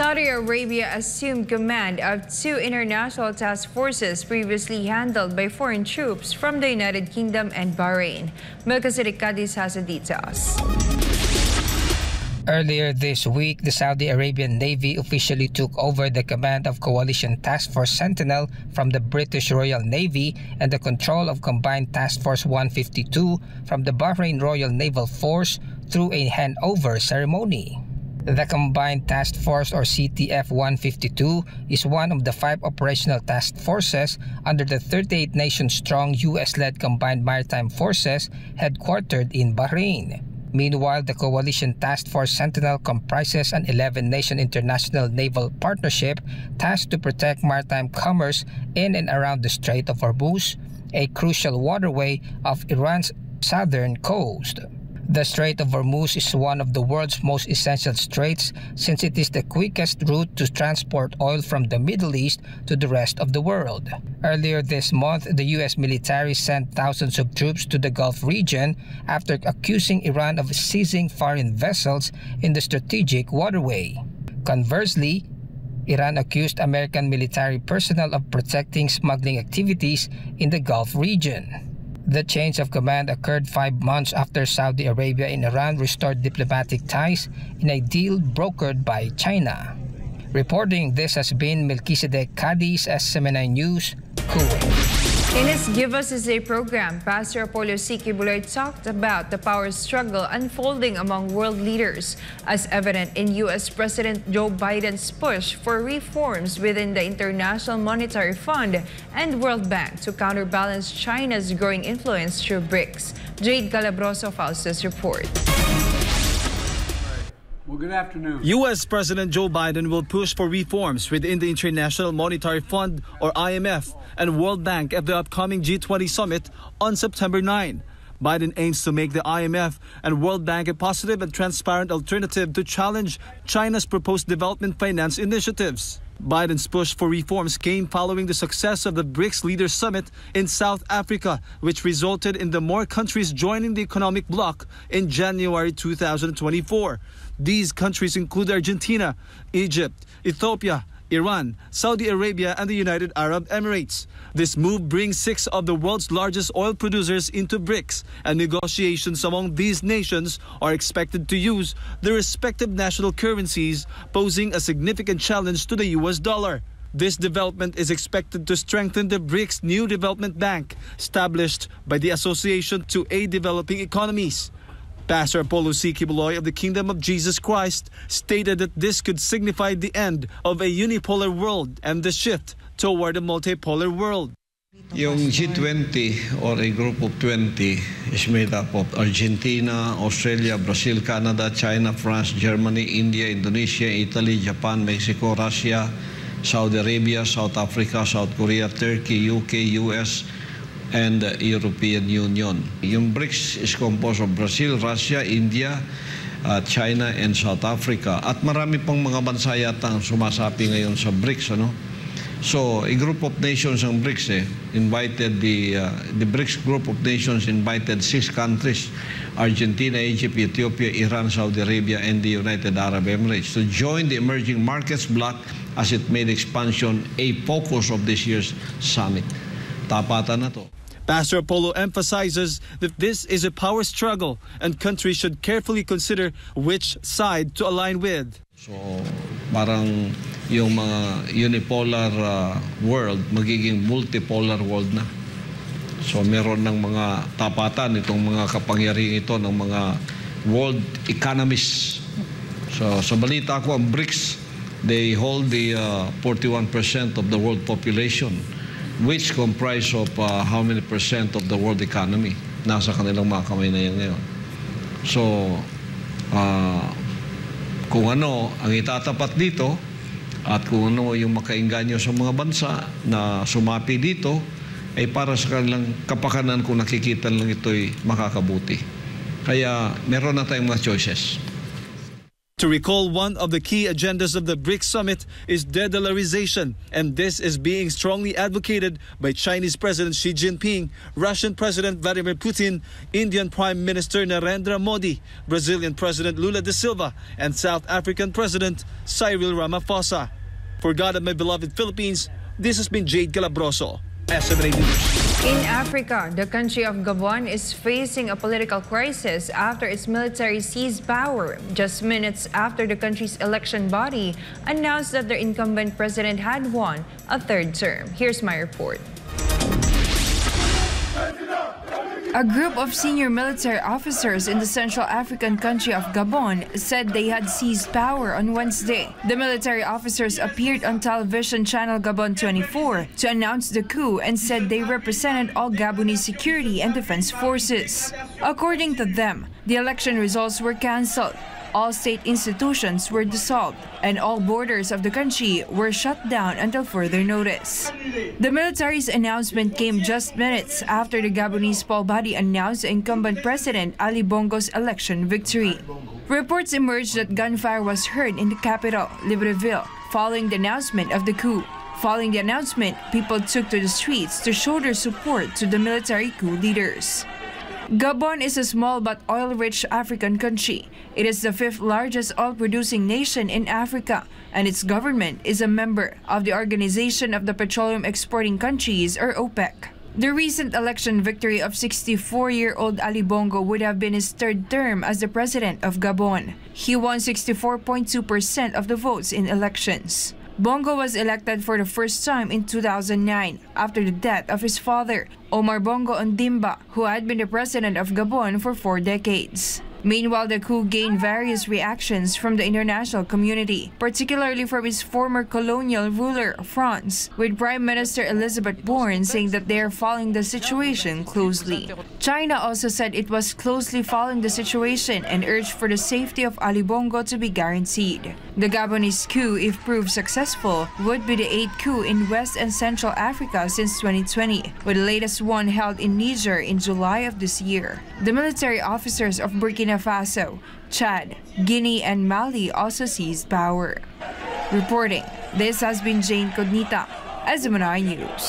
Saudi Arabia assumed command of two international task forces previously handled by foreign troops from the United Kingdom and Bahrain. Melchizedek Cadiz has the details. Earlier this week, the Saudi Arabian Navy officially took over the command of Coalition Task Force Sentinel from the British Royal Navy and the control of Combined Task Force 152 from the Bahrain Royal Naval Force through a handover ceremony. The Combined Task Force or CTF 152 is one of the five operational task forces under the 38 nation strong US led Combined Maritime Forces headquartered in Bahrain. Meanwhile, the Coalition Task Force Sentinel comprises an 11 nation international naval partnership tasked to protect maritime commerce in and around the Strait of Hormuz, a crucial waterway of Iran's southern coast. The Strait of Hormuz is one of the world's most essential straits since it is the quickest route to transport oil from the Middle East to the rest of the world. Earlier this month, the U.S. military sent thousands of troops to the Gulf region after accusing Iran of seizing foreign vessels in the strategic waterway. Conversely, Iran accused American military personnel of protecting smuggling activities in the Gulf region. The change of command occurred five months after Saudi Arabia and Iran restored diplomatic ties in a deal brokered by China. Reporting this has been Melchizedek Cadiz, SMNI News, Kuwait. In his Give Us a Day program, Pastor Apollo C. Quiboloy talked about the power struggle unfolding among world leaders, as evident in U.S. President Joe Biden's push for reforms within the International Monetary Fund and World Bank to counterbalance China's growing influence through BRICS. Jade Calabroso files this report. Well, good afternoon. U.S. President Joe Biden will push for reforms within the International Monetary Fund, or IMF, and World Bank at the upcoming G20 summit on September 9. Biden aims to make the IMF and World Bank a positive and transparent alternative to challenge China's proposed development finance initiatives. Biden's push for reforms came following the success of the BRICS Leaders Summit in South Africa, which resulted in the more countries joining the economic bloc in January 2024. These countries include Argentina, Egypt, Ethiopia, Iran, Saudi Arabia, and the United Arab Emirates. This move brings six of the world's largest oil producers into BRICS, and negotiations among these nations are expected to use their respective national currencies, posing a significant challenge to the US dollar. This development is expected to strengthen the BRICS new development bank, established by the Association to Aid Developing Economies. Pastor Apollo C. Quiboloy of the Kingdom of Jesus Christ stated that this could signify the end of a unipolar world and the shift toward a multipolar world. Yung G20 or a group of 20 is made up of Argentina, Australia, Brazil, Canada, China, France, Germany, India, Indonesia, Italy, Japan, Mexico, Russia, Saudi Arabia, South Africa, South Korea, Turkey, UK, US, and the European Union. Yung BRICS is composed of Brazil, Russia, India, uh, China, and South Africa. At marami pang mga bansa yata ang sumasapi ngayon sa BRICS. Ano? So, a group of nations ang BRICS eh, invited the, uh, the BRICS group of nations invited six countries, Argentina, Egypt, Ethiopia, Iran, Saudi Arabia, and the United Arab Emirates to join the emerging markets bloc as it made expansion a focus of this year's summit. Tapatan na to. Pastor Apollo emphasizes that this is a power struggle and countries should carefully consider which side to align with. So, parang yung mga unipolar uh, world magiging multipolar world na. So, meron ng mga tapatan itong mga kapangyarihan ito ng mga world economists. So, sa balita ko, ang BRICS, they hold the uh, 41% of the world population which comprise of uh, how many percent of the world economy. Nasa kanilang mga kamay na yan ngayon. So, uh, kung ano ang itatapat dito at kung ano yung makainganyo sa mga bansa na sumapi dito, ay para sa kanilang kapakanan kung nakikita lang ito'y makakabuti. Kaya meron na tayong mga choices. To recall, one of the key agendas of the BRICS summit is de-dollarization, and this is being strongly advocated by Chinese President Xi Jinping, Russian President Vladimir Putin, Indian Prime Minister Narendra Modi, Brazilian President Lula da Silva, and South African President Cyril Ramaphosa. For God and my beloved Philippines, this has been Jade Calabroso, SMNI News. In Africa, the country of Gabon is facing a political crisis after its military seized power just minutes after the country's election body announced that their incumbent president had won a third term. Here's my report. A group of senior military officers in the Central African country of Gabon said they had seized power on Wednesday. The military officers appeared on television channel Gabon 24 to announce the coup and said they represented all Gabonese security and defense forces. According to them, the election results were cancelled all state institutions were dissolved and all borders of the country were shut down until further notice. The military's announcement came just minutes after the Gabonese poll body announced incumbent President Ali Bongo's election victory. Reports emerged that gunfire was heard in the capital, Libreville, following the announcement of the coup. Following the announcement, people took to the streets to show their support to the military coup leaders. Gabon is a small but oil-rich African country. It is the fifth largest oil-producing nation in Africa, and its government is a member of the Organization of the Petroleum Exporting Countries, or OPEC. The recent election victory of 64-year-old Ali Bongo would have been his third term as the president of Gabon. He won 64.2% of the votes in elections. Bongo was elected for the first time in 2009 after the death of his father, Omar Bongo Ondimba, who had been the president of Gabon for four decades. Meanwhile, the coup gained various reactions from the international community, particularly from its former colonial ruler, France, with Prime Minister Elisabeth Borne saying that they are following the situation closely. China also said it was closely following the situation and urged for the safety of Ali Bongo to be guaranteed. The Gabonese coup, if proved successful, would be the eighth coup in West and Central Africa since 2020, with the latest one held in Niger in July of this year. The military officers of Burkina Burkina Faso, Chad, Guinea, and Mali also seized power. Reporting, this has been Jane Cognita, SMNI News.